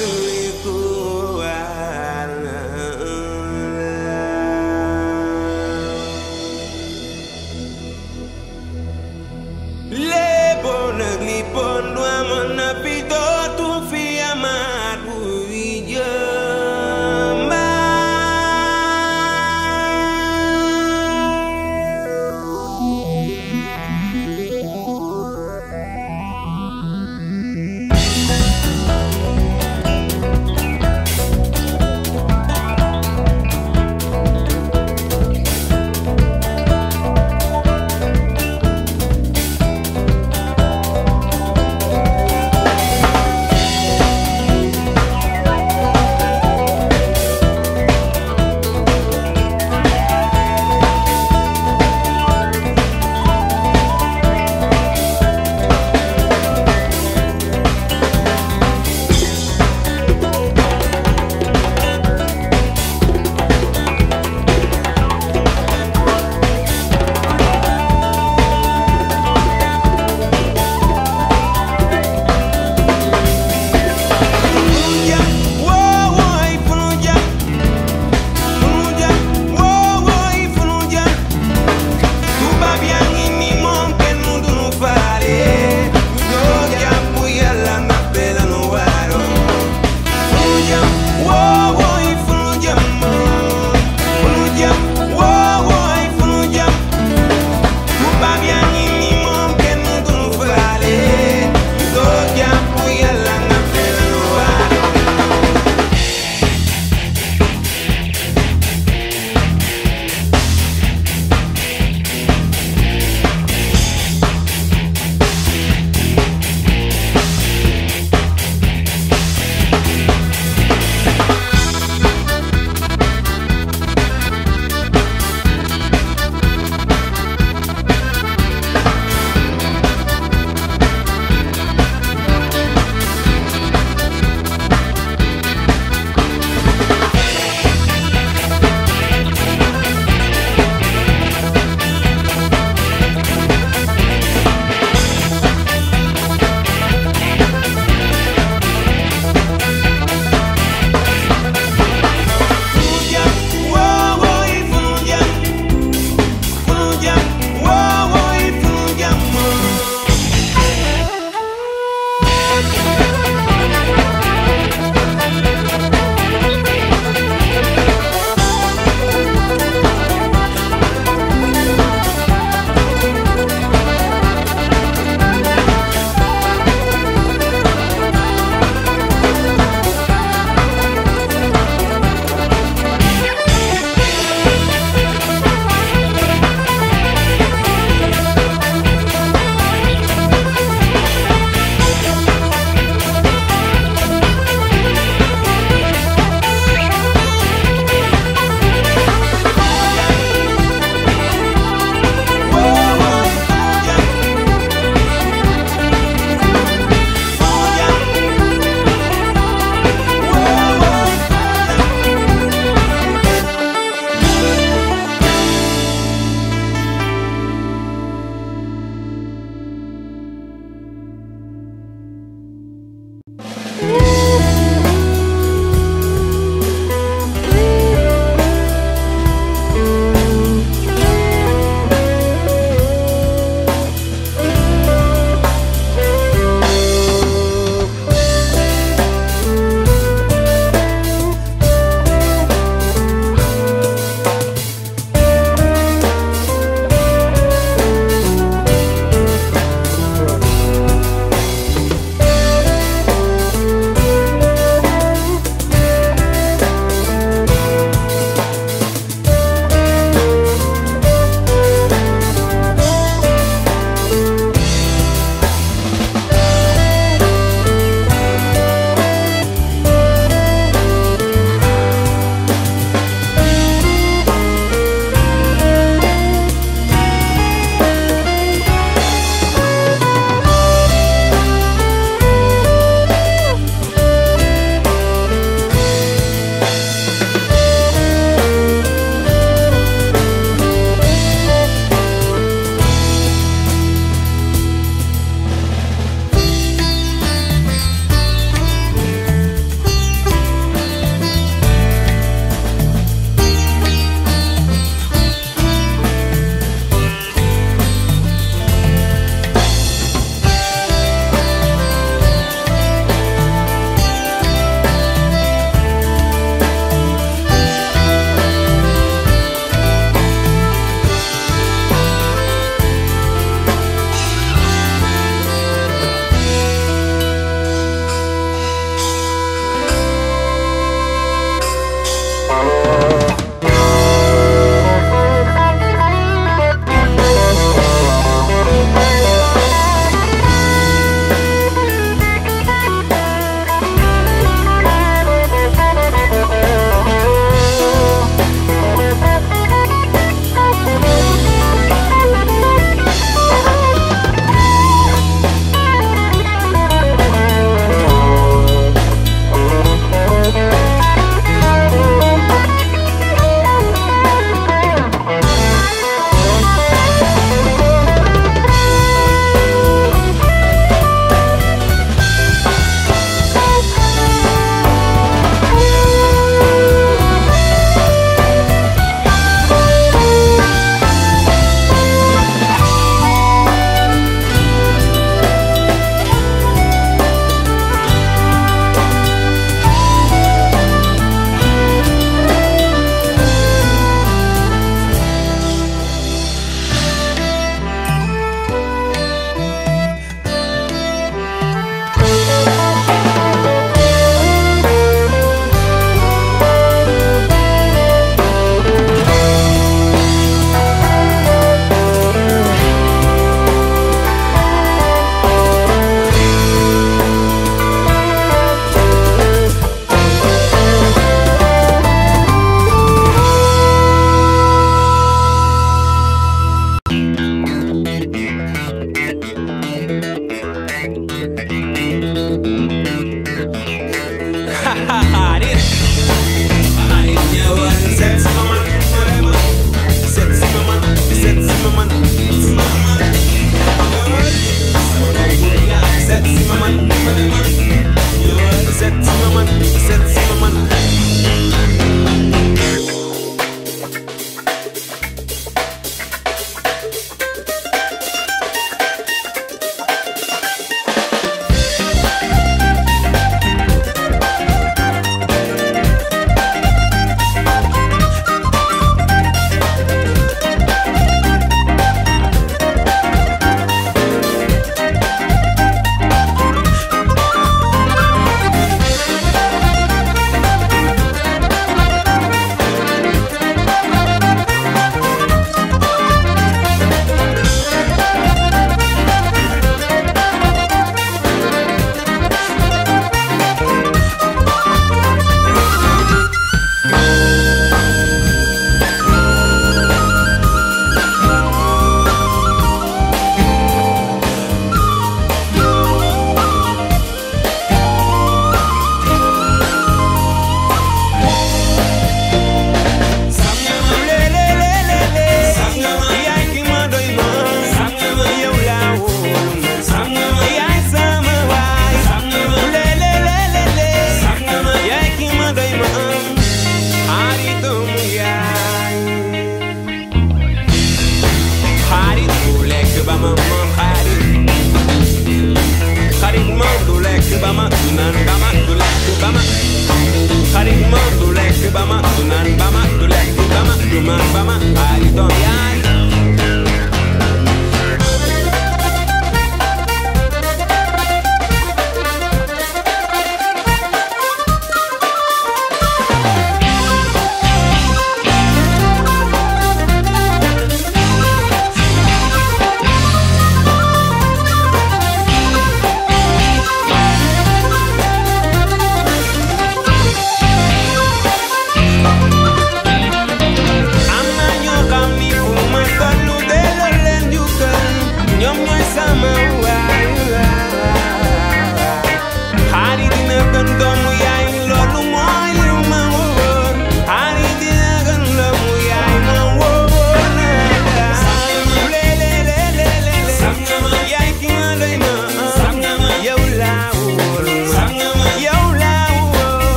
through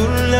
bailar sin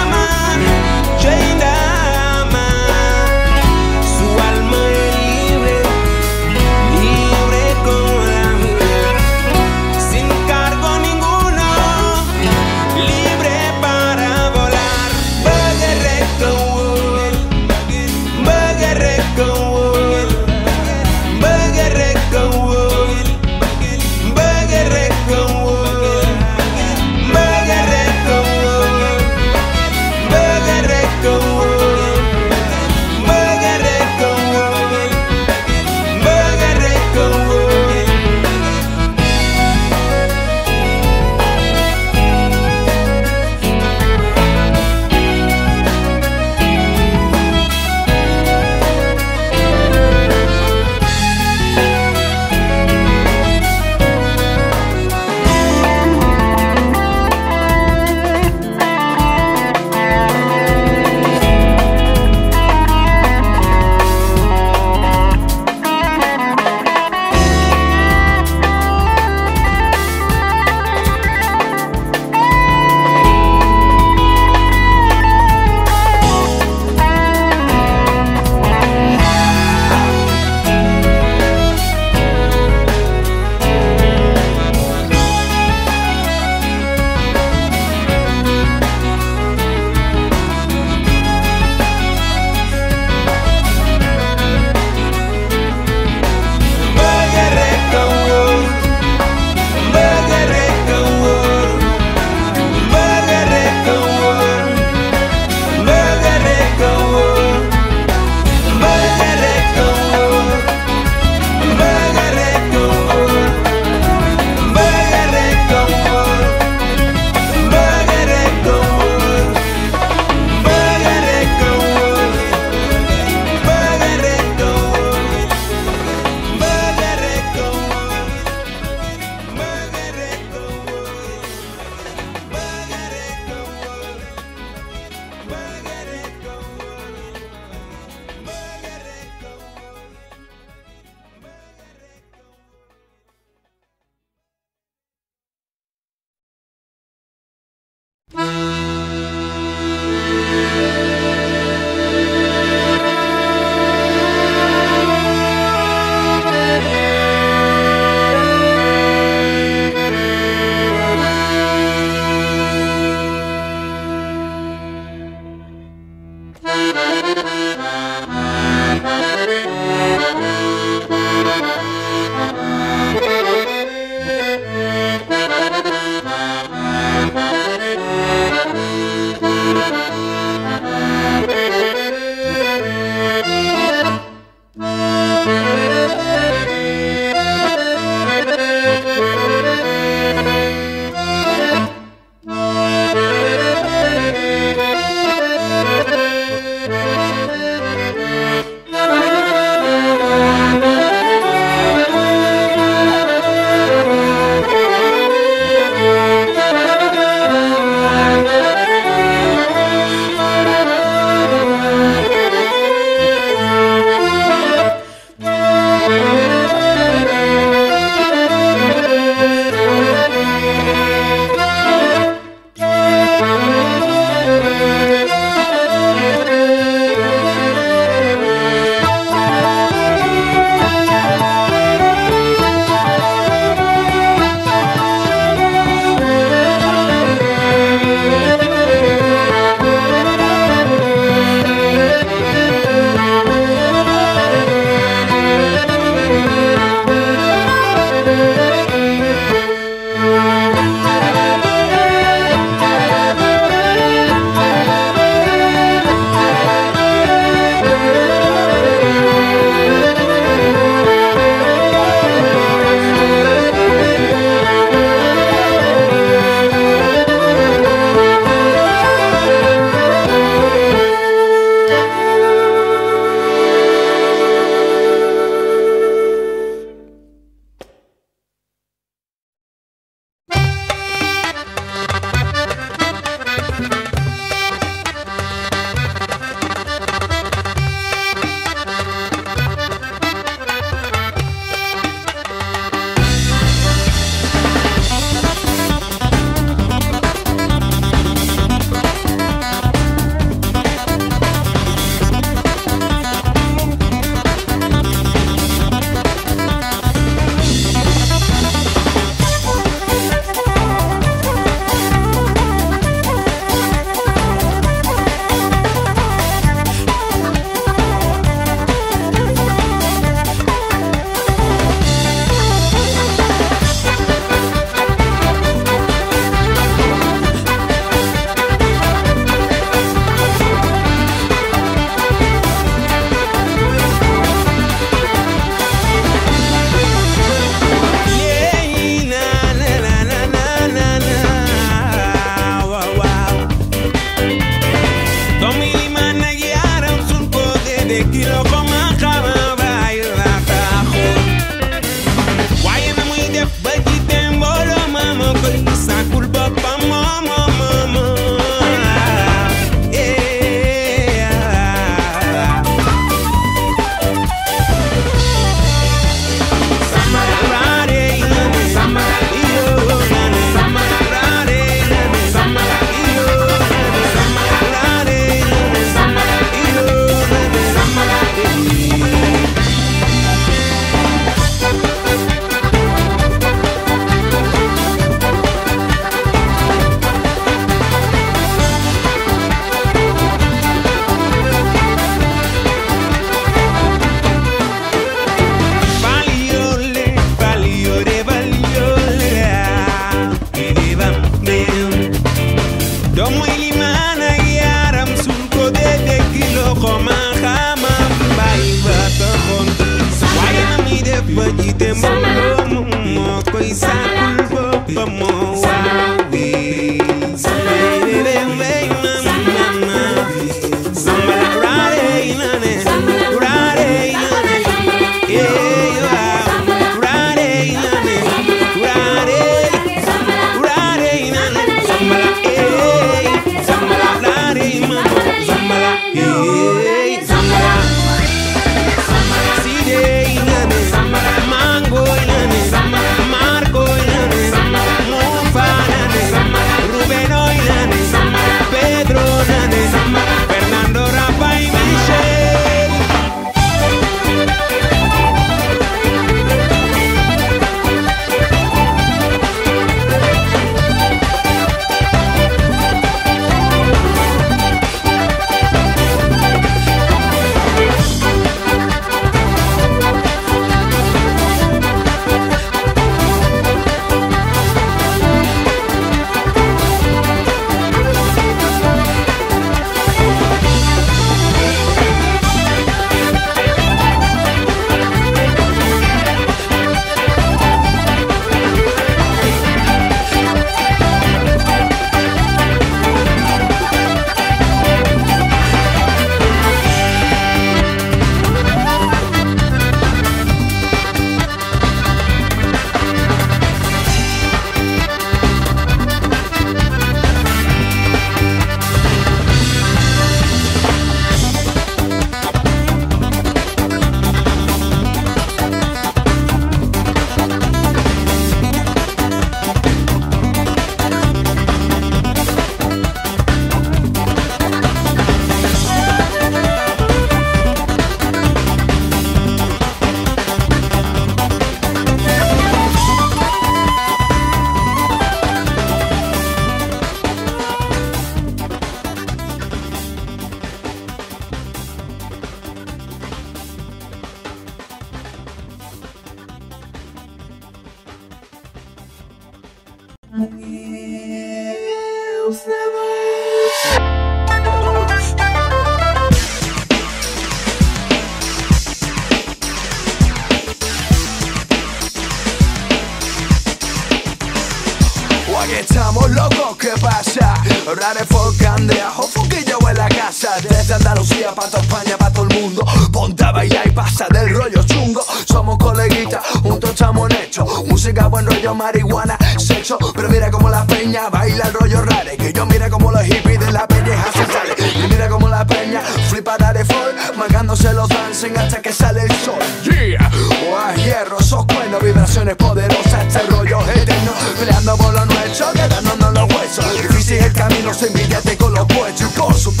poderosas Este rollo eterno, peleando por lo nuestro Quedándonos los huesos. Difícil el camino, se envidiate con los puestos. Y por supuesto,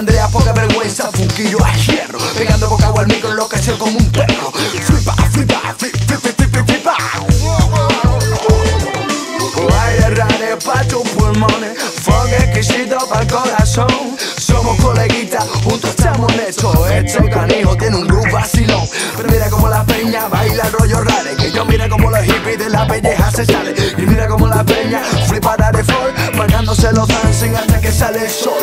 Andrea, poca vergüenza, funquillo a hierro, pegando boca al micro, enloqueció como un perro. Flipa, flipa, flip, flip, flip, flip, flipa. Aire rare pa' tus pulmones, fuego exquisito para el corazón. Somos coleguitas, juntos estamos en esto. Este canijo tiene un groove vacilón. Pero mira como la peña baila rollo rare. Que yo mira como los hippies de la pelleja se sale. Y mira como la peña flipa de folk, bañándose los dancing hasta que sale el sol.